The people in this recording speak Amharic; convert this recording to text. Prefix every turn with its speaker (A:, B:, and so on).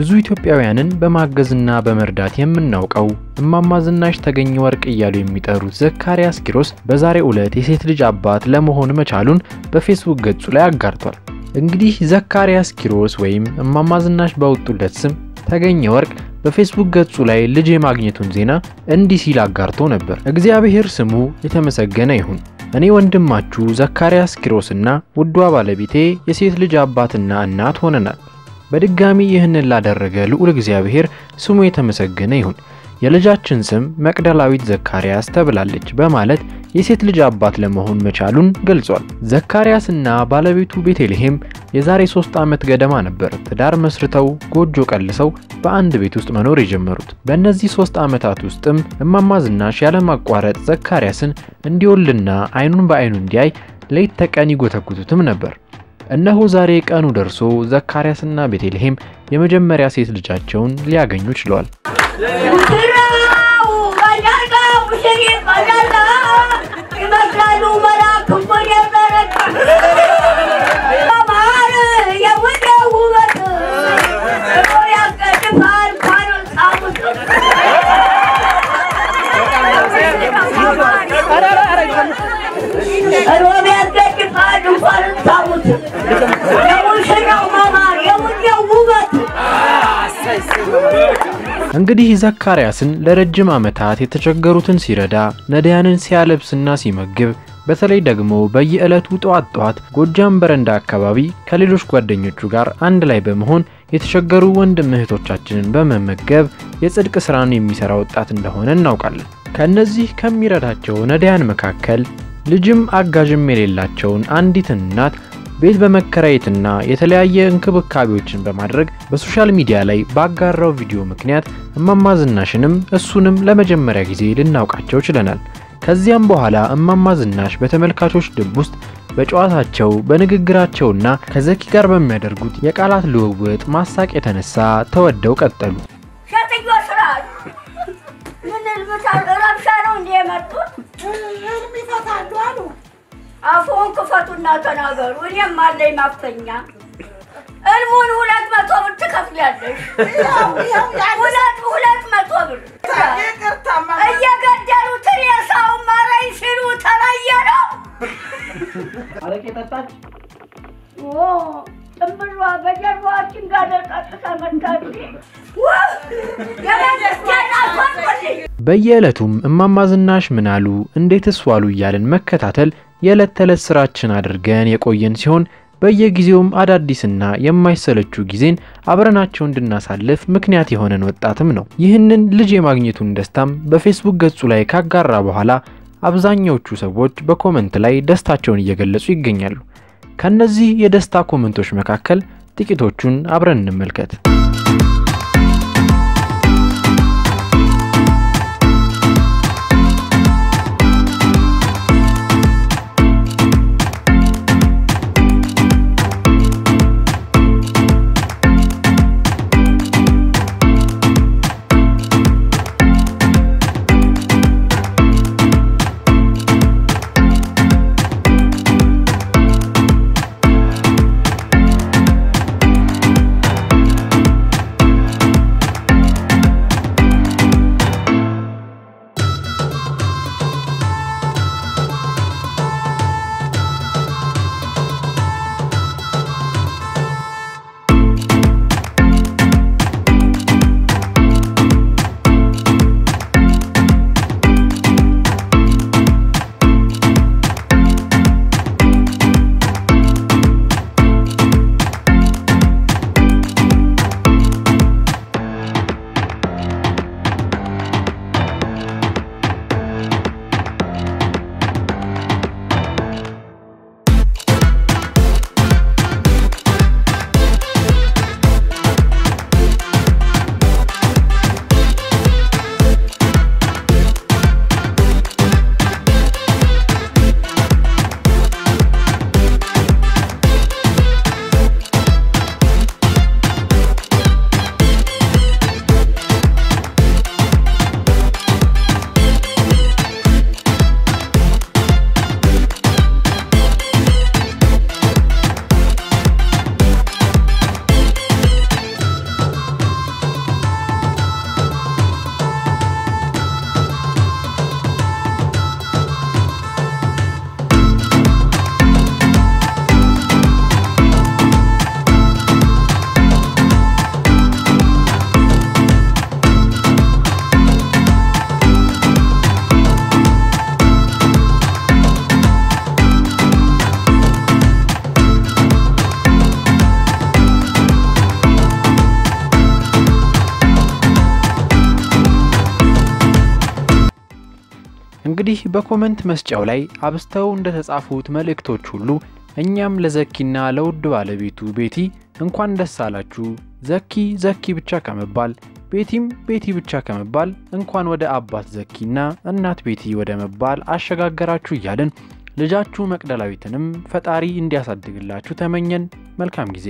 A: ብዙ ኢትዮጵያውያንን በማገዝና በመርዳት የምናውቀው እማማ ዝናሽ ተገኘ ወርቅ እያሉ የሚጠሩት ዘካሪያስ ኪሮስ በዛሬው ዕለት የሴት ልጅ አባት ለመሆን መቻሉን በፌስቡክ ገጹ ላይ አጋርቷል። እንግዲህ ዘካሪያስ ኪሮስ ወይም እማማ ዝናሽ ባወጡለት ስም ተገኘ ወርቅ በፌስቡክ ገጹ ላይ ልጅ የማግኘቱን ዜና እንዲህ ሲል አጋርቶ ነበር። እግዚአብሔር ስሙ የተመሰገነ ይሁን። እኔ ወንድማችሁ ዘካሪያስ ኪሮስና ውዷ ባለቤቴ የሴት ልጅ አባትና እናት ሆነናል። በድጋሚ ይህንን ላደረገ ልዑል እግዚአብሔር ስሙ የተመሰገነ ይሁን። የልጃችን ስም መቅደላዊት ዘካሪያስ ተብላለች በማለት የሴት ልጅ አባት ለመሆን መቻሉን ገልጿል። ዘካሪያስና ባለቤቱ ቤተልሔም የዛሬ ሶስት ዓመት ገደማ ነበር ትዳር መስርተው ጎጆ ቀልሰው በአንድ ቤት ውስጥ መኖር የጀመሩት። በእነዚህ ሶስት ዓመታት ውስጥም እማማ ዝናሽ ያለማቋረጥ ዘካሪያስን እንዲወልና አይኑን በአይኑ እንዲያይ ሌት ተቀን ይጎተጉቱትም ነበር። እነሆ ዛሬ ቀኑ ደርሶ ዘካሪያስና ቤተልሔም የመጀመሪያ ሴት ልጃቸውን ሊያገኙ ችለዋል። እንግዲህ ዘካሪያስን ለረጅም ዓመታት የተቸገሩትን ሲረዳ ነዳያንን ሲያለብስና ሲመግብ በተለይ ደግሞ በየዕለቱ ጠዋት ጠዋት ጎጃም በረንዳ አካባቢ ከሌሎች ጓደኞቹ ጋር አንድ ላይ በመሆን የተቸገሩ ወንድም እህቶቻችንን በመመገብ የጽድቅ ስራን የሚሰራ ወጣት እንደሆነ እናውቃለን። ከእነዚህ ከሚረዳቸው ነዳያን መካከል ልጅም አጋዥም የሌላቸውን አንዲትን እናት ቤት በመከራየትና የተለያየ እንክብካቤዎችን በማድረግ በ social media ላይ ባጋራው ቪዲዮ ምክንያት እማማ ዝናሽንም እሱንም ለመጀመሪያ ጊዜ ልናውቃቸው ችለናል። ከዚያም በኋላ እማማ ዝናሽ በተመልካቾች ልብ ውስጥ በጨዋታቸው በንግግራቸውና ከዘኪ ጋር በሚያደርጉት የቃላት ልውውጥ ማሳቅ የተነሳ ተወደው ቀጠሉ።
B: ሸትዮ ስራ ምን ረብሻ ነው እንዲህ የመጡት?
C: ይፈታሉ አሉ።
B: አፉን ክፈቱና ተናገሩ። እኔም አለኝ ማፍተኛ። እልሙን ሁለት መቶ ብር ትከፍያለሽ። ሁለት ሁለት መቶ ብር እየገደሉትን የሰውን ማረኝ ሲሉ ተለየ ነው።
D: አረቄ ጠጣች።
B: ኦ ጥንብሏ በጀርባችን ጋር ደርቃጥታ መታች። የመንግስት ናቷልኝ
A: በየዕለቱም እማማ ዝናሽ ምን አሉ፣ እንዴትስ ዋሉ እያልን መከታተል የዕለት ተዕለት ስራችን አድርገን የቆየን ሲሆን በየጊዜውም አዳዲስና የማይሰለቹ ጊዜን አብረናቸው እንድናሳልፍ ምክንያት የሆነን ወጣትም ነው። ይህንን ልጅ የማግኘቱን ደስታም በፌስቡክ ገጹ ላይ ካጋራ በኋላ አብዛኛዎቹ ሰዎች በ comment ላይ ደስታቸውን እየገለጹ ይገኛሉ። ከነዚህ የደስታ comment ኦች መካከል ጥቂቶቹን አብረን እንመልከት። እንግዲህ በ comment መስጫው ላይ አብዝተው እንደተጻፉት መልእክቶች ሁሉ እኛም ለዘኪና ለውድ ባለቤቱ ቤቲ እንኳን ደስ አላችሁ። ዘኪ ዘኪ ብቻ ከመባል ቤቲም ቤቲ ብቻ ከመባል እንኳን ወደ አባት ዘኪና እናት ቤቲ ወደ መባል አሸጋገራችሁ እያልን ልጃችሁ መቅደላዊትንም ፈጣሪ እንዲያሳድግላችሁ ተመኘን። መልካም ጊዜ